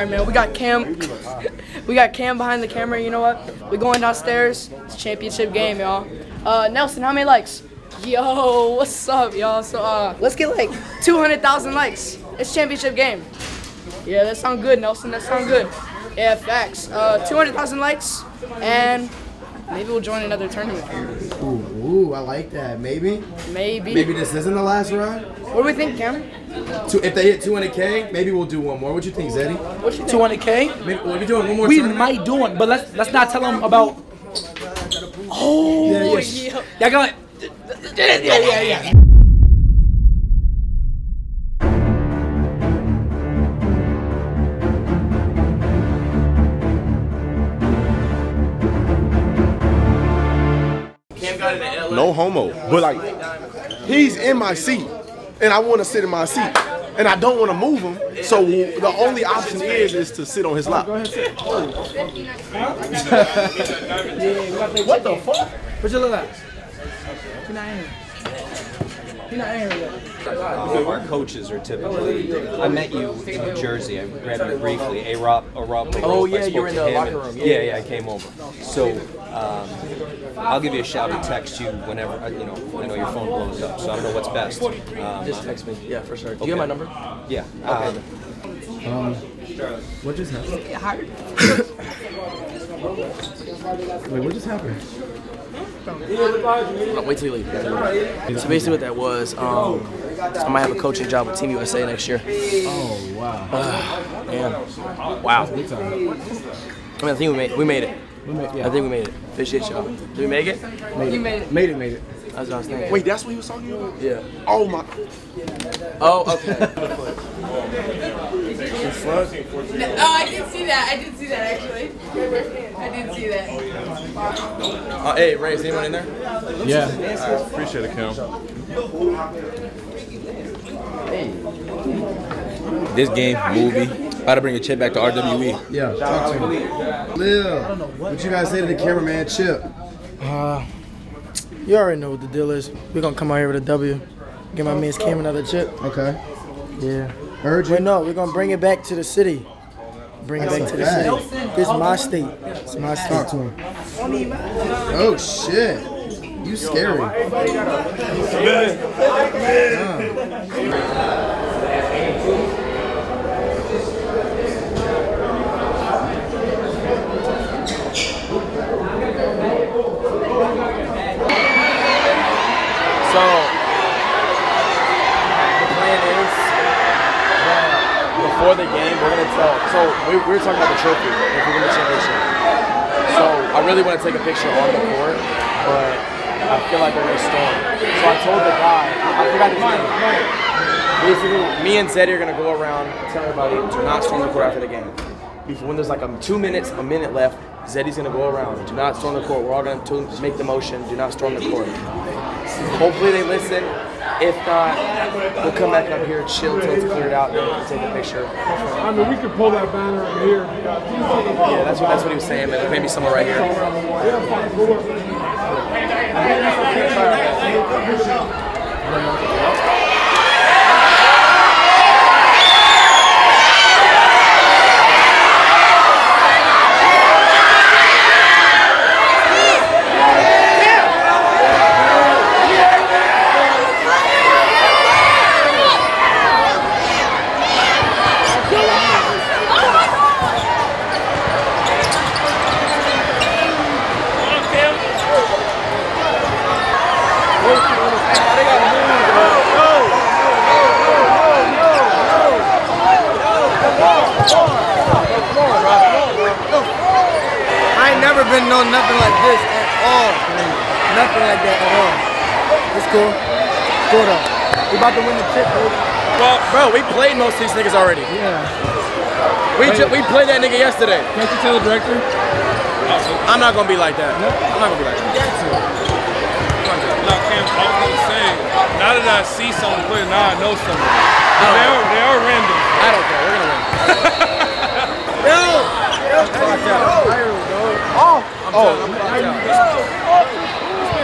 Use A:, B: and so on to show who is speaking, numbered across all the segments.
A: right, man. We got Cam. we got Cam behind the camera. You know what? We going downstairs. It's championship game, y'all. Uh, Nelson, how many likes? Yo, what's up, y'all? So, uh, let's get like 200,000 likes. It's championship game. Yeah, that sound good, Nelson. That sound good. Yeah, facts. Uh, 200,000 likes, and maybe we'll join another tournament.
B: Ooh, ooh, I like that. Maybe.
A: Maybe.
B: Maybe this isn't the last run.
A: What do we think, Cam?
B: Two, if they hit 200k, maybe we'll do one more. What you think, Zeddy?
A: What you think?
C: 200k.
B: Maybe we'll be doing one more.
C: We
B: tournament?
C: might do one, but let's let's not tell them about. Oh,
B: Yeah, yeah.
A: yeah.
C: y'all got. Yeah, yeah, yeah.
D: No homo. But like, he's in my seat, and I want to sit in my seat, and I don't want to move him. So the only option is is to sit on his lap.
C: What the fuck? What you look like? He not in here. He not in here yet.
E: Our coaches are typically. I met you in New Jersey. I grabbed you briefly. A Rob, a Rob.
C: Oh, yeah, you were in the locker room. Yeah,
E: Yeah,
C: yeah,
E: yeah, I came over. So um, I'll give you a shout and text you whenever. uh, You know, I know your phone blows up, so I don't know what's best. Um,
C: Just text me. Yeah, for sure. Do you have my number?
E: yeah. Um,
B: What just happened? Wait, what just happened?
C: Wait till you leave. So basically, what that was, um, I might have a coaching job with Team USA next year.
B: Oh wow.
C: Yeah. Wow.
B: Big time.
C: I mean, I think we made we made it.
B: We made,
C: I think we made it. Appreciate y'all. Did we make it?
B: made
A: You
B: it.
A: made it.
B: Made it. Made it.
C: That's what I was thinking.
D: Wait, that's what he was talking about?
C: Yeah.
D: Oh my.
C: Oh, okay.
F: Oh, I did see that. I did see that actually. I did see that.
C: Uh, hey, Ray, is anyone in there?
B: Yeah.
D: Appreciate it, Cam.
G: This game, movie, about to bring a chip back to RWE.
B: Yeah. Talk to me. Lil, what you guys say to the cameraman, Chip?
H: Uh, you already know what the deal is. We're gonna come out here with a W. Get my man's Cam another chip.
B: Okay.
H: Yeah.
B: Heard you.
H: Wait, no, we're gonna bring it back to the city. Bring it back to the city. This is my state. It's my state.
B: Talk
H: state.
B: to him. Oh shit. You scary.
C: So the plan is that before the game we're gonna tell. So we, we were talking about the trophy if we win the championship. So I really want to take a picture on the court, but I feel like we're gonna storm. So I told the guy, I forgot his name. Basically, me and Zeddy are gonna go around and tell everybody not storm the court after the game. Before, when there's like a two minutes, a minute left, Zeddy's gonna go around. Do not storm the court. We're all gonna make the motion. Do not storm the court. Hopefully they listen. If not, we'll come back up here, chill till it's cleared out, and then we can take a picture.
I: I mean, we could pull that banner up here.
C: Yeah, that's what that's what he was saying, but maybe somewhere right here.
H: I ain't never been known nothing like this at all. Nothing like that at all. It's cool. Cool though. We about to win the chip, bro.
C: Well, we played most of these niggas already.
H: Yeah.
C: We we played that nigga yesterday.
I: Can't you tell the director?
C: I'm not gonna be like that. No. I'm not gonna be like that.
I: Now, Cam, I was gonna say, now that I see some players, now I know some. They are, they are random.
C: I don't care. We're gonna win.
H: Yo! Yo!
C: Clocked out.
H: Oh!
C: I'm oh. I'm clocked out.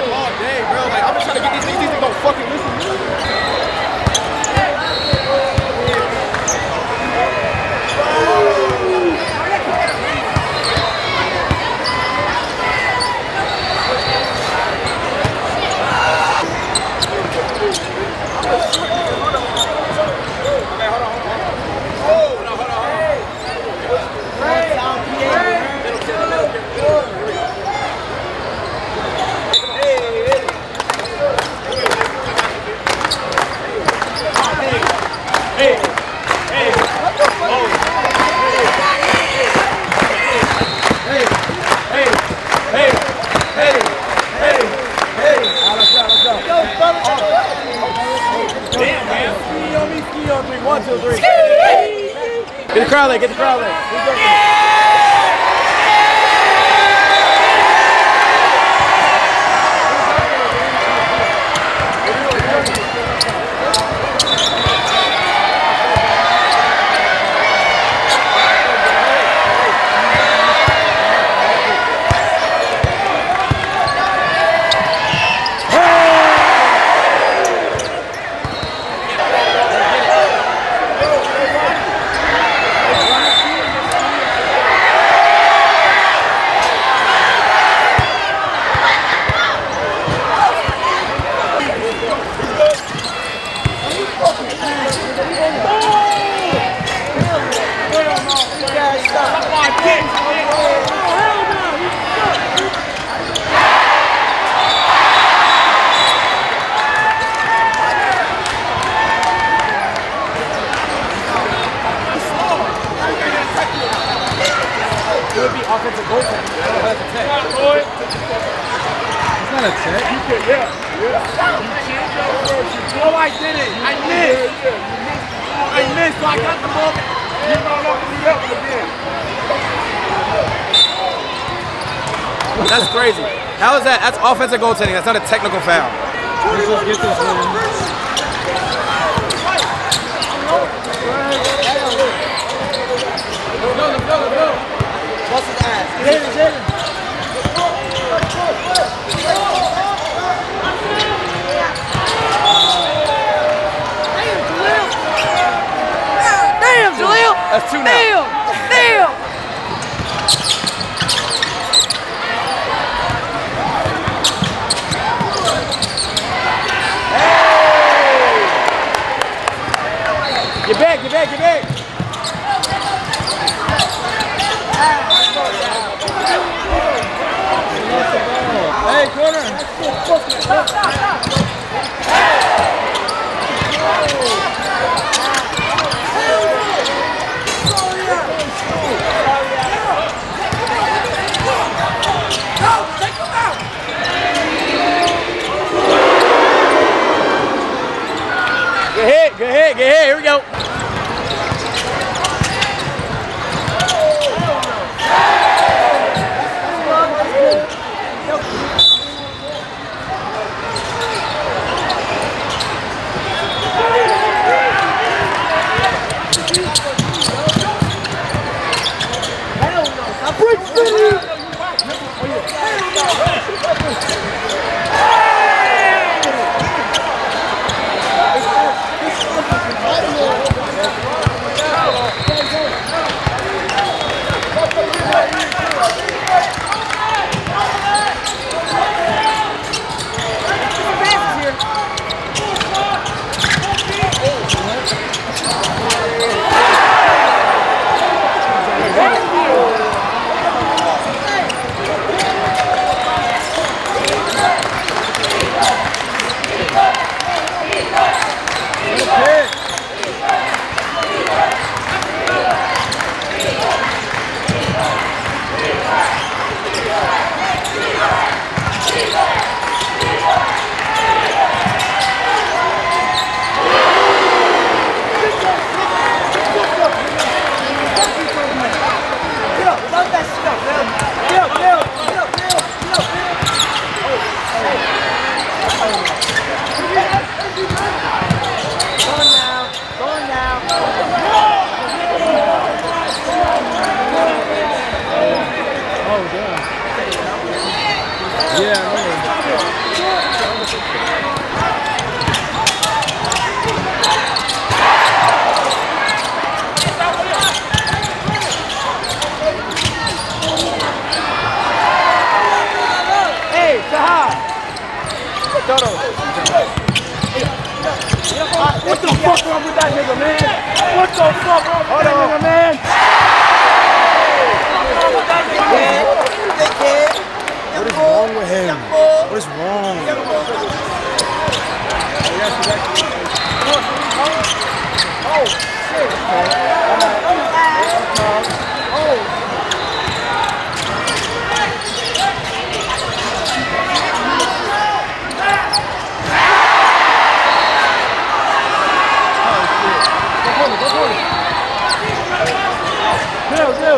D: All day, bro. Like, I've been trying to get these these things to go fucking listen.
A: One, Lit. Get the crowd lit. It would be offensive goaltending. I don't know if that's a tech.
I: It's not a tech. You can, yeah, yeah. No, I didn't. I missed. I missed, so I got the ball. You don't know what you again.
A: That's crazy. How is that? That's offensive goaltending. That's not a technical foul.
I: Let's just get this one.
J: Bust his ass. Get in, get in.
C: Damn, Jaleel!
A: That's two now.
C: Damn! Damn!
A: Get back, get back, get back.
I: Hey, corner.
A: Good hit, good hit, good hit. Here we go. Hey, Taha. Dodo. What the fuck wrong with that nigga, man? What the fuck wrong with that nigga, man?
H: What is wrong with him? What is wrong?
D: Oh, get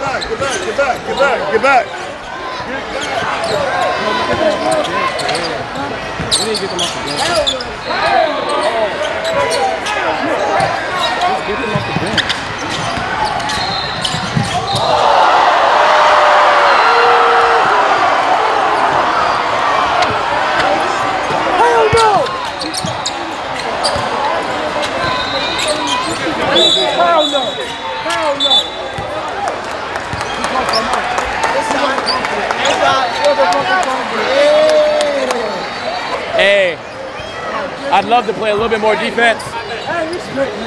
D: back, get back, get back, get back, get back.
K: We need to get them off the bench. Let's get them off the bench.
C: I'd love to play a little bit more defense,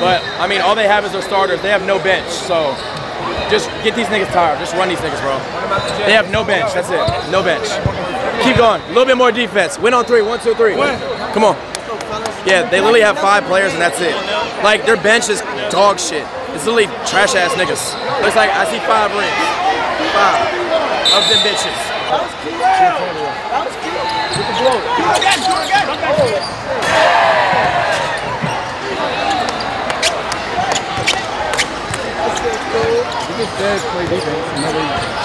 C: but I mean, all they have is their starters. They have no bench, so just get these niggas tired. Just run these niggas, bro. They have no bench. That's it. No bench. Keep going. A little bit more defense. Win on three. One, two, three. Come on. Yeah, they literally have five players and that's it. Like their bench is dog shit. It's literally trash ass niggas. Looks like I see five rings. Five of them bitches.
K: We just dead play defense. Never.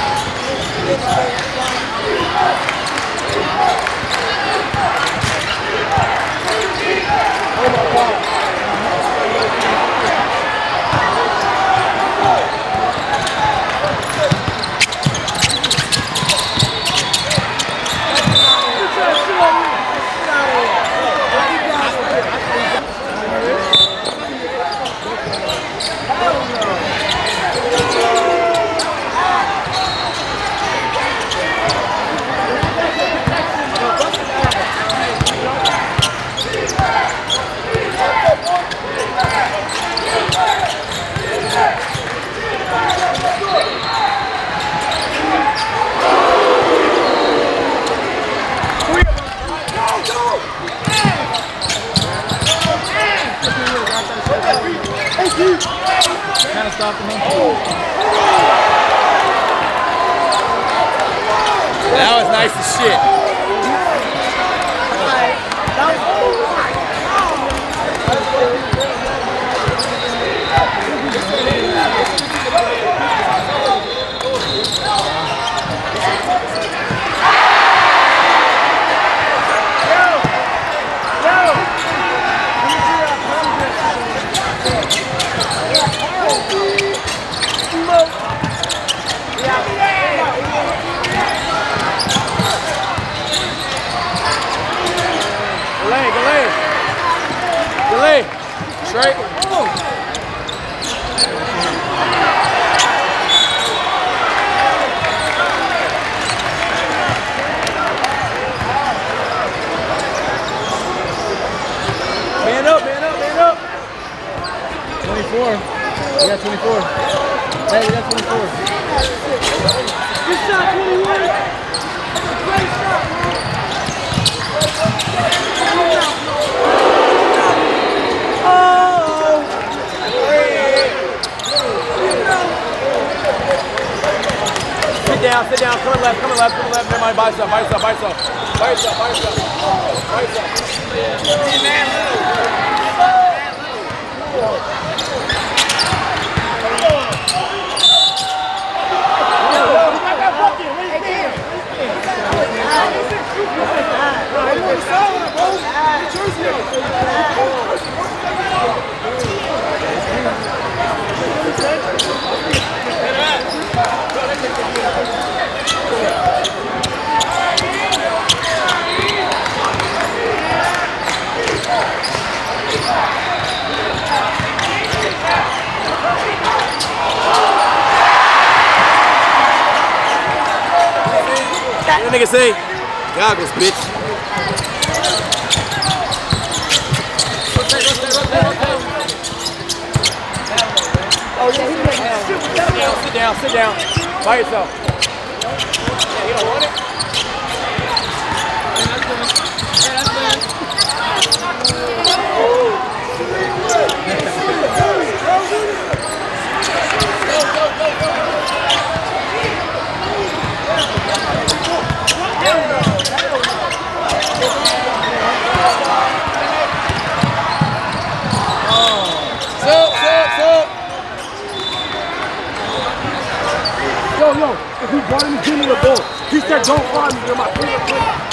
K: Kind of stopped him.
C: That was nice as shit. Delay, delay. Delay. Straight. Man up, man up, man up.
K: 24. We got 24. Hey, we got 24.
C: Sit down, sit down. Coming left, coming left, coming left. Everybody bicep, bicep, bicep. Bicep, bicep. Bicep. What nigga say? Goggles, bitch. Oh, sit down, sit down, sit down. By yourself. Yeah, you don't want it?
K: He wanted to give me
C: the ball. He said, don't find me. You're my favorite player.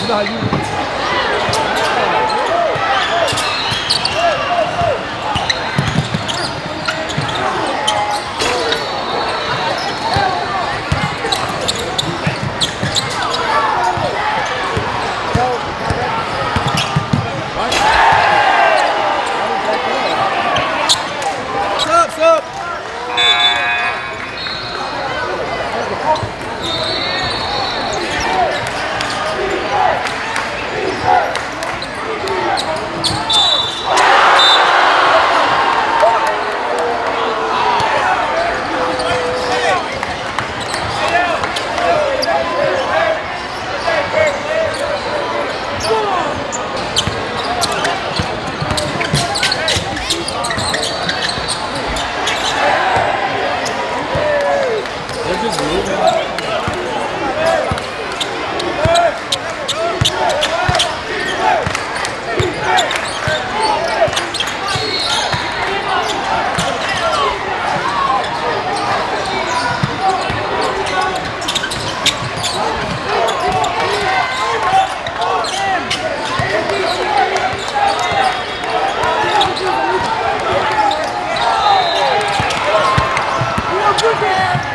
C: finaliza. Muito bem!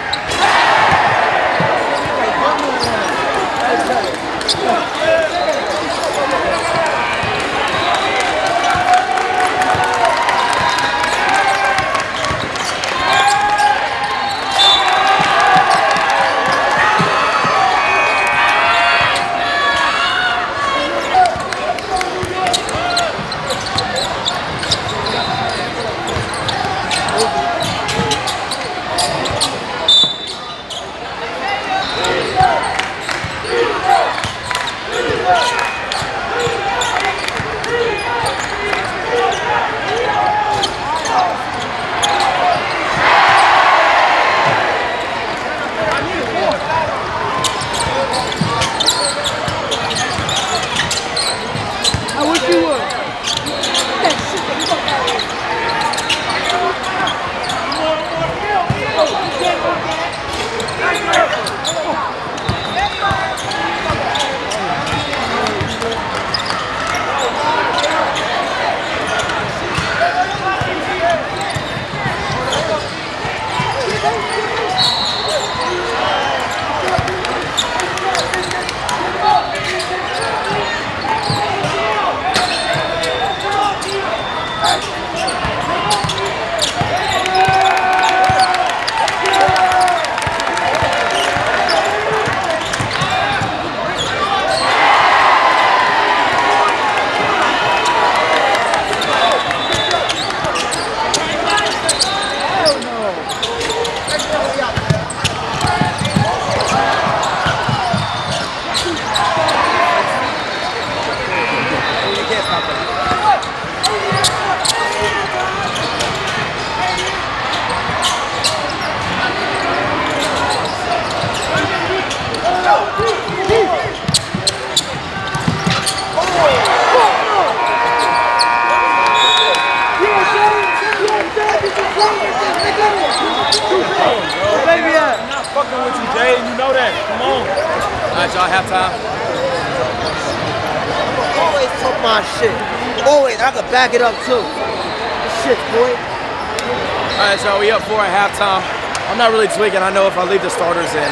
C: Not really tweaking. I know if I leave the starters in,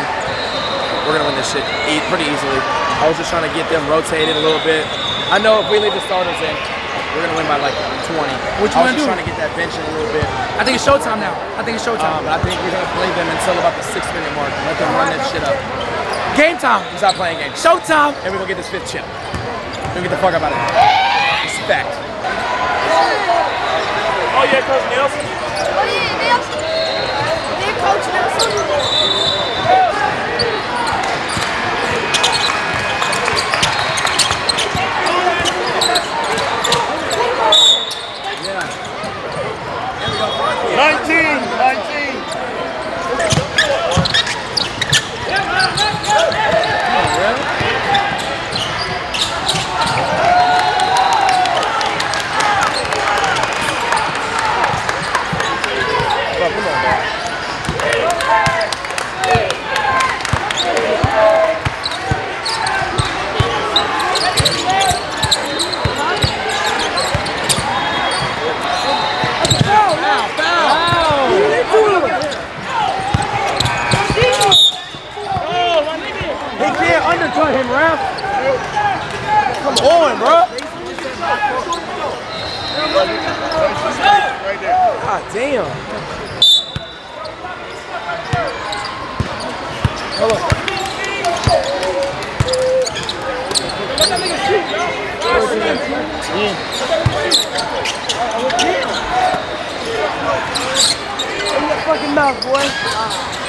C: we're gonna win this shit pretty easily. I was just trying to get them rotated a little bit. I know if we leave the starters in, we're gonna win by like 20.
L: What you
C: I
L: wanna
C: was just
L: do?
C: trying to get that bench in a little bit.
L: I think it's showtime now. I think it's showtime.
C: Um, but I think we're gonna play them until about the six minute mark. Let them run that shit up.
L: Game time.
C: We stop playing games.
L: Showtime.
C: And we're gonna get this fifth chip. We're gonna get the fuck up out of here. Respect.
I: Oh yeah, Coach Nelson.
F: What is it, Nelson? Coach Nelson.
I: Nineteen. Nineteen.
A: He can't undercut him, ref. Come on, bro. Damn. Open your fucking mouth, boy.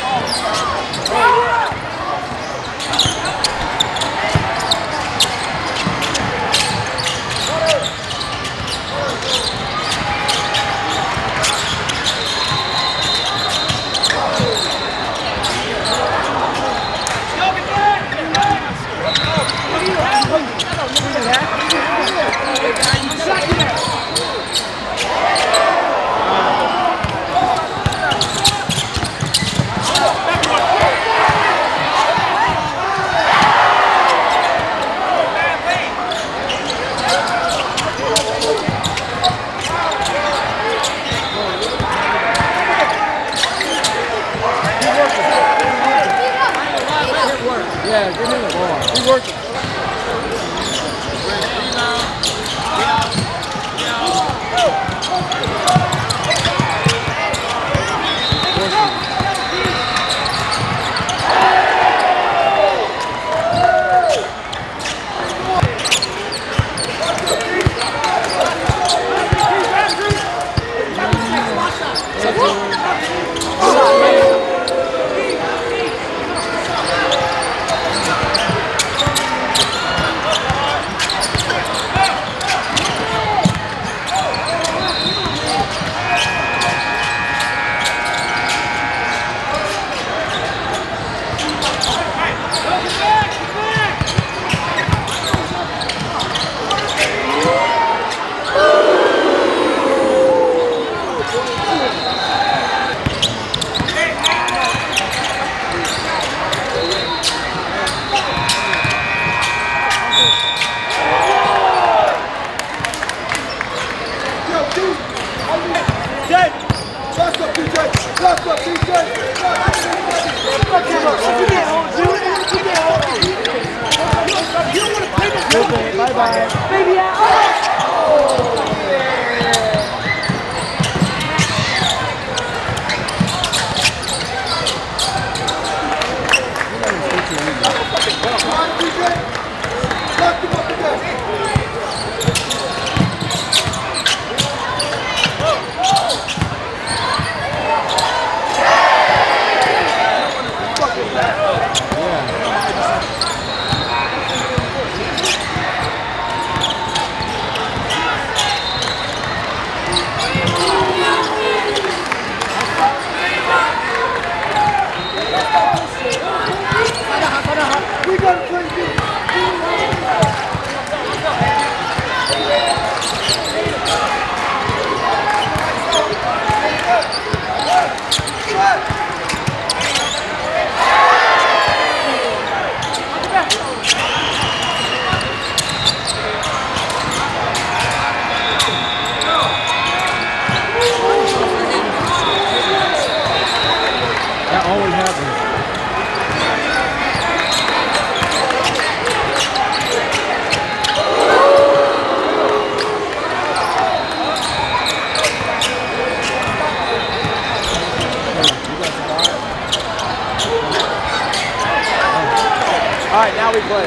C: We play.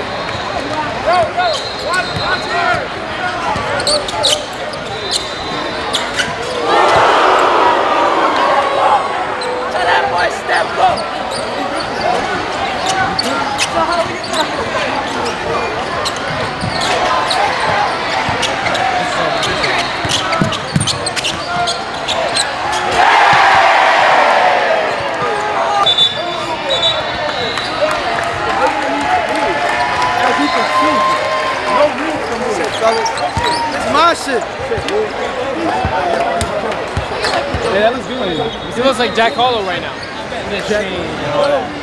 A: Tell that boy step up.
H: As you can see, no rules from here, fellas. It's my shit.
K: Yeah, that looks good.
I: He looks like Jack Harlow right now.
C: Let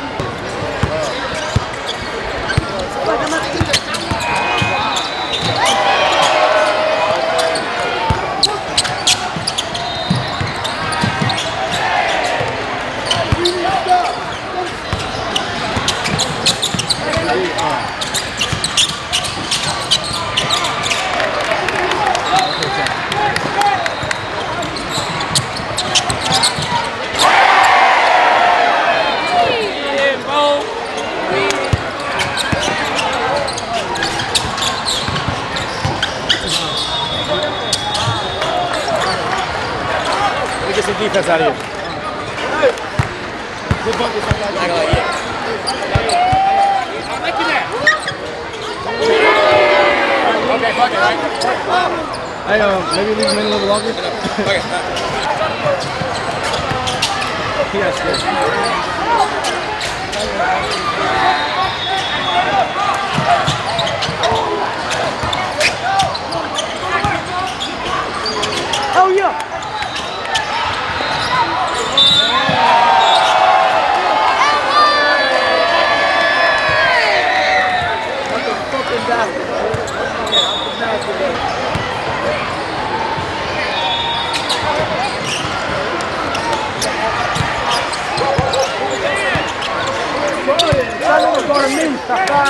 H: minsa
C: ka.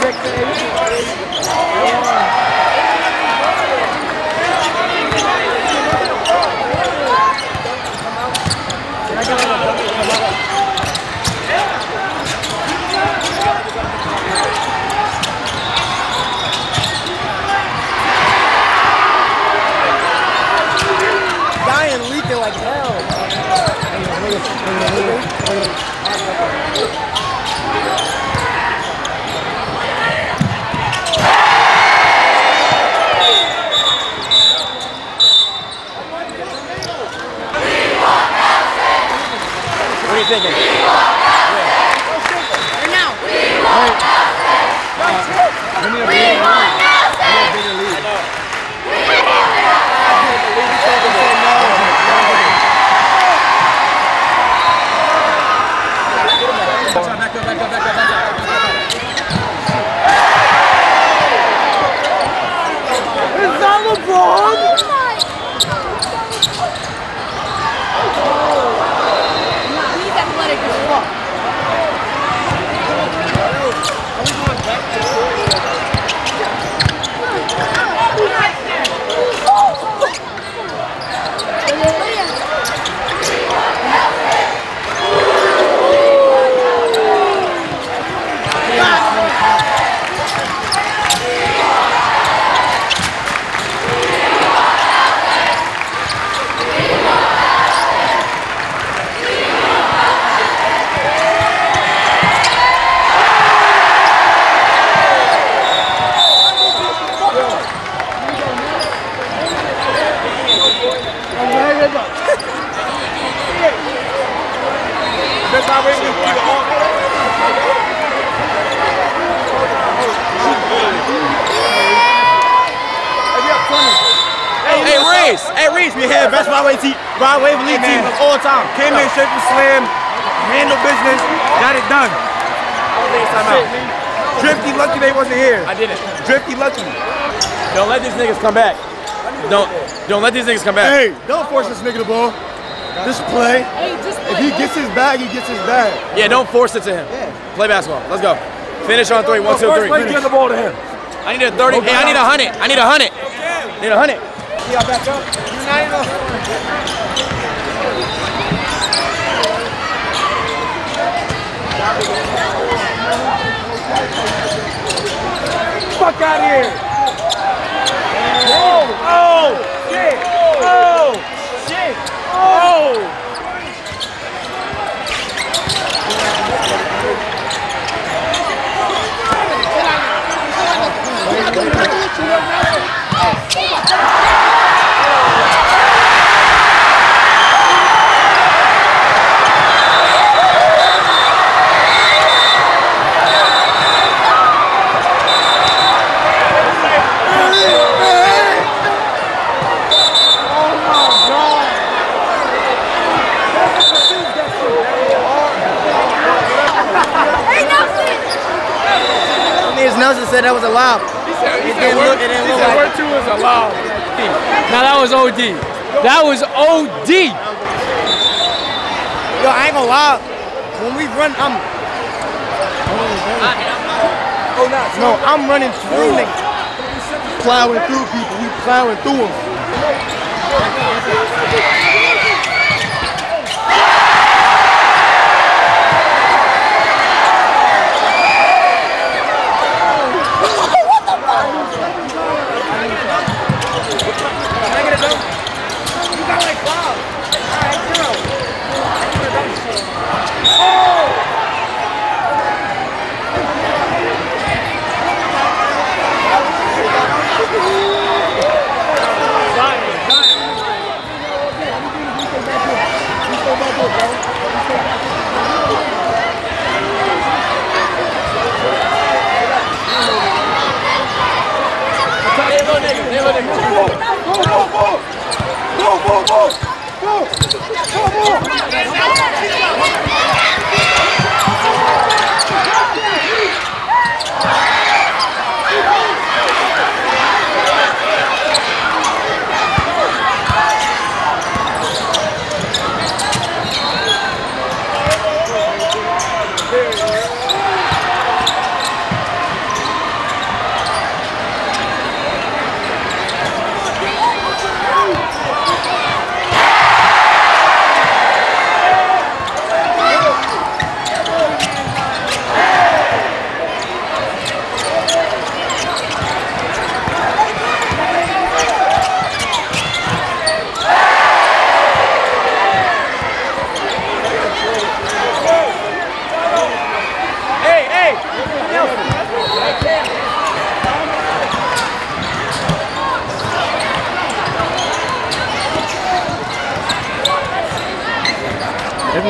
C: Jack Taylor. Thinking?
A: Right now.
K: We need a bigger lead. We need a bigger lead.
H: Is that LeBron?
A: He's athletic as fuck.
C: Hey, Reese! Hey, Reese, we had best Broadway team, Broadway elite team of all time. Came in straight from slam, handled business, got it done. Drifty lucky they wasn't here. I did it. Drifty lucky. Don't let these niggas come back. Don't don't let these niggas come back.
D: Hey, don't force this nigga the ball. Just play. If he gets his bag, he gets his bag.
C: Yeah, don't force it to him. Yeah. Play basketball. Let's go. Finish on three. One, two, three.
D: Give the ball to him.
C: I need a 30. Hey, I need a hundred. I need a hundred. Need a hundred.
H: Yeah, back up. United. fuck out of here! Niggas Nelson said that was allowed. It didn't look, it didn't look like
I: Word two was allowed. Now that was OD. That was OD.
H: Yo, I ain't gonna lie. When we run, I'm. Oh, no, no, I'm running through niggas.
D: Plowing through people. We plowing through them.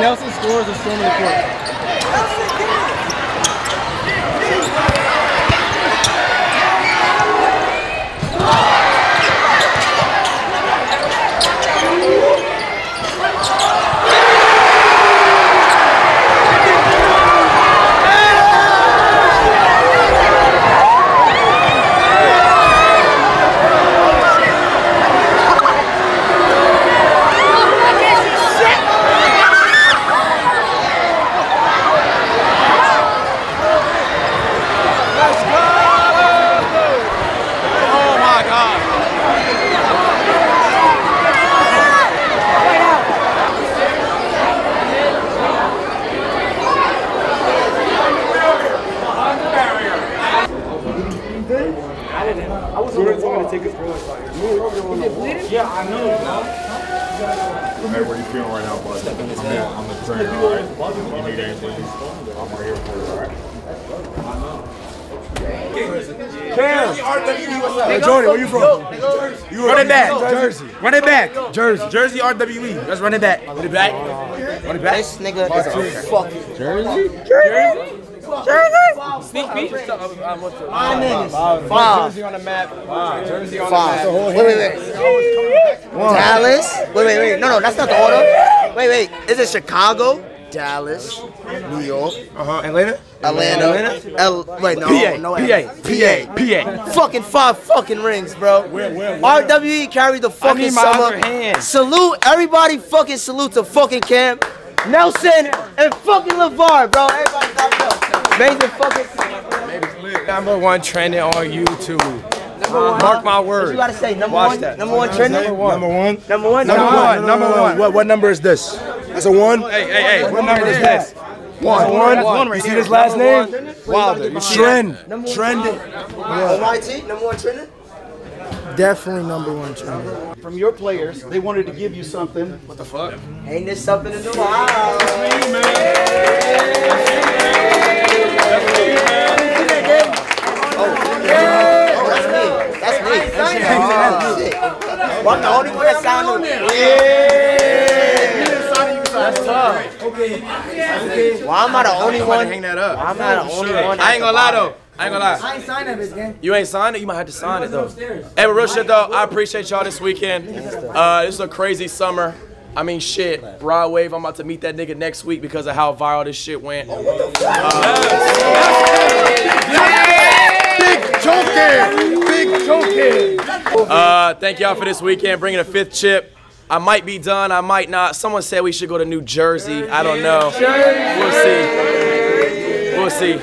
K: Nelson scores, it's storming the court.
H: Oh my God.
M: Hey, where you feeling right now, bud? I'm, here. I'm the trainer, all right? You need anything? I'm right here for you, all right?
H: Hey, Jordan, where you from? You run it back. Jersey. Run it back. Jersey. Jersey RWE. Let's run it back. Run it back. Run it back. This nigga is a fucking Jersey. Jersey. Jersey.
I: Sneak peek.
H: Uh, My niggas. Five.
C: Jersey on the map. Jersey on
H: Five.
C: the map.
H: Wait, wait, wait. Dallas. Wait, wait, wait. No, no, that's not the order. Wait, wait. Is it Chicago? Dallas, New York,
C: Uh-huh. Atlanta?
H: Atlanta, L. Wait, no,
C: PA,
H: no,
C: PA,
H: PA,
C: PA.
H: Fucking five fucking rings, bro. RWE carried the fucking
C: need my
H: summer.
C: other hand.
H: Salute everybody. Fucking salute to fucking Cam, Nelson, and fucking Levar, bro. Everybody, stop. Amazing fucking.
C: Number one trending on YouTube. Mark my
H: What
C: words.
H: you gotta say? Number
C: Watch
H: one.
C: that.
H: Number one trending.
C: Number one.
D: Number one.
H: Number one.
D: Number
H: Number
D: one. Number one. What what number is this? That's a one.
C: Hey, hey, hey. What number is this?
D: One. One.
C: One
D: You see
C: here.
D: this last
C: Number
D: name? Wilder, you see
A: Trend.
H: Number one
A: Trending.
H: YT, number one trending?
N: Definitely number one trending.
B: From your players, they wanted to give you something.
C: What the fuck?
H: Ain't this something in the wild? Oh, that's me. That's me. Oh, shit. Well, I'm the only one that signed him.
C: That's tough. Okay.
H: Well, I'm not the only one.
C: Hang that up.
H: I'm not the only one.
C: I ain't gonna lie though. I ain't gonna lie.
N: I ain't signed that bitch, gang.
C: You ain't signed it? You might have to sign it though. Hey, but real shit though, I appreciate y'all this weekend. Uh, this is a crazy summer. I mean, shit, Rod Wave, I'm about to meet that nigga next week because of how viral this shit went.
D: Big choking. Big choking.
C: Uh, thank y'all for this weekend, bringing a fifth chip. I might be done, I might not. Someone said we should go to New Jersey. I don't know. We'll see. We'll see.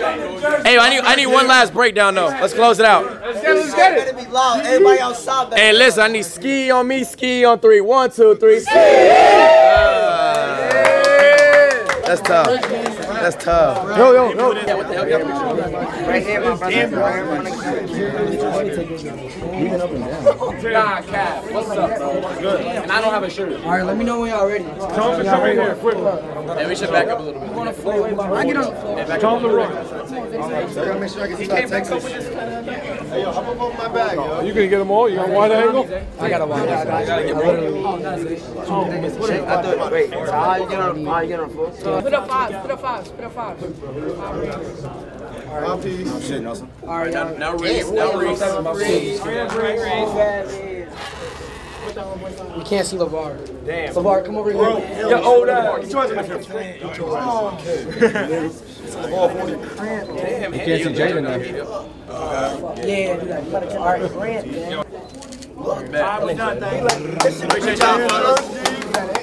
C: Hey, I need, I need one last breakdown though. Let's close it out.
H: Let's get it. Let's get it. Be loud. Everybody outside. better-
C: Hey, listen, I need ski on me, ski on three. One, two, three, ski. Ah. That's tough. That's tough.
N: Yo, yo, yo.
H: Right here, my brother.
C: Nah, Cap, what's up, bro? Good. And I don't have a shirt.
N: All right, let me know when y'all ready.
O: Tell him to come in here, quick.
C: Hey, we should back up a little bit.
N: I get on the floor.
O: Tell him to run.
K: I gotta make sure I get some Texas. Hey, yo, hop up on my bag, yo.
O: You gonna get them all? You got a wide angle?
N: I got a watch. I gotta get oh, oh,
H: Wait, so how you get on? How you get on the floor?
P: Split up five, split up five, split up five.
K: My piece. Shit, Nelson.
N: All right, y'all.
C: Now Reese, now Reese.
N: You can't see LeVar. Damn. LeVar, come over here.
C: Bro, Yo, hold up.
I: You can't see Jaden now.
N: Yeah, do that. You gotta- All right, Grant.
C: Appreciate y'all, fellas.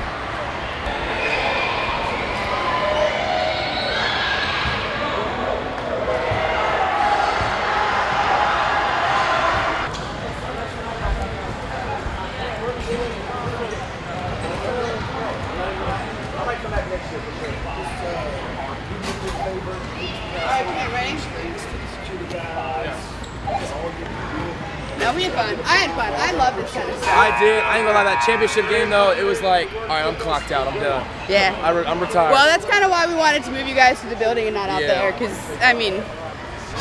F: Alright, okay, ready? No, we had fun. I had fun. I love this kind of stuff.
C: I did. I ain't gonna lie. That championship game though, it was like, all right, I'm clocked out. I'm done.
F: Yeah.
C: I re- I'm retired.
F: Well, that's kind of why we wanted to move you guys to the building and not out
C: Yeah.
F: there, because I mean,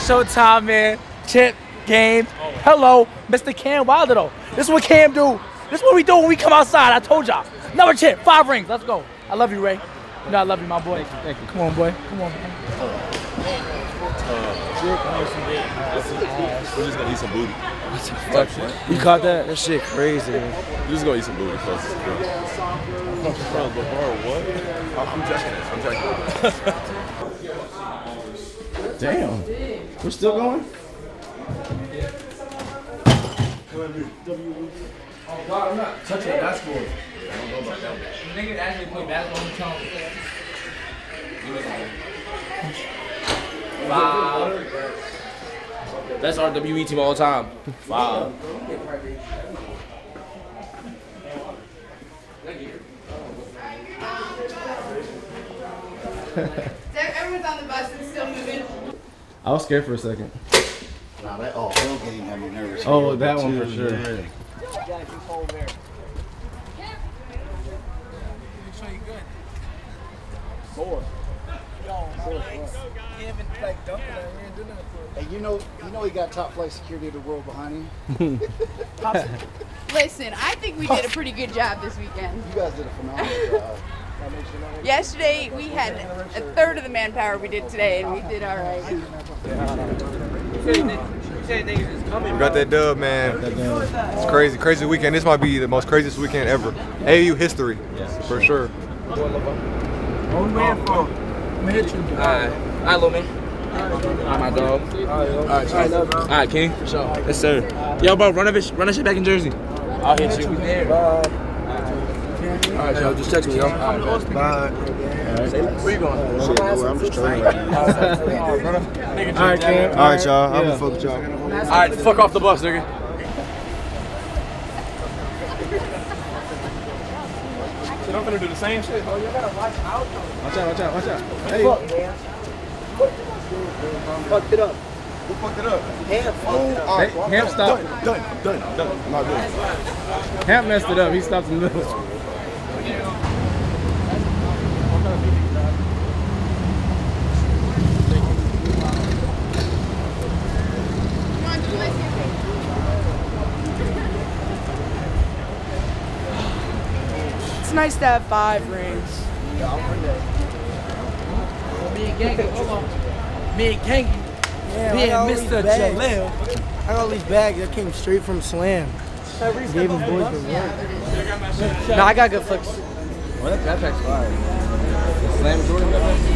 A: Showtime, man. Chip game. Hello, Mr. Cam Wilder, though. This is what Cam do. This is what we do when we come outside. I told y'all. Another chip, five rings. Let's go. I love you, Ray. You know I love you, my boy. Thank you. Come on, boy. Come on, man.
I: We're just gonna eat some booty.
C: you caught that? That shit crazy.
I: We're just gonna eat some booty first. Bro, LeVar, what? I'm checking it. I'm checking it.
K: Damn. We're still going?
C: Oh God, I'm not touching the basketball. Niggas actually play basketball in town. Wow. That's our WE team all the time. Wow.
F: everyone's on the bus and still moving.
K: I was scared for a second.
B: Nah, that oh, Hill game had me nervous.
K: Oh, that one for sure.
B: Hey, you know, you know he got top flight security of the world behind him.
F: Listen, I think we did a pretty good job this weekend.
B: You guys did a phenomenal job.
F: Yesterday we had a third of the manpower we did today, and we did all right.
Q: We got that dub, man. It's crazy, crazy weekend. This might be the most craziest weekend ever. AU history, for sure.
N: What we waiting for? I'm gonna hit you.
C: Alright. Alright, little man. Alright, my dog. Alright, Alright, King. For sure. Yes, sir. Yo, bro, run that, bitch- run that shit back in Jersey. I'll hit you. Bye. All right, y'all. Just text me, y'all.
B: Bye.
C: Where you going?
B: Shit, boy, I'm just trolling right now.
C: All right, Cam.
B: All right, y'all. I'm
C: Yeah.
B: gonna fuck with y'all.
C: All right, fuck off the bus, nigga.
R: Shit, I'm finna do the same shit. Oh, you gotta watch out.
K: Watch out, watch out, watch out. Hey.
H: Fucked it up.
I: Who fucked it up?
H: Ham fucked it up.
K: Hey, Ham stopped.
I: Done, done, done, done. I'm not doing it.
K: Hamp messed it up. He stopped in the middle.
S: It's nice to have five rings.
T: Me and Gangy, hold on. Me and Gangy.
A: Yeah,
T: Me
A: I got all
T: and Mr.
A: bags.
T: Jaleel.
A: I got all these bags that came straight from Slam. Gave them boys the work.
S: No, I got good flicks.
K: Well, that backpack's fire. Slam Jordan backpack?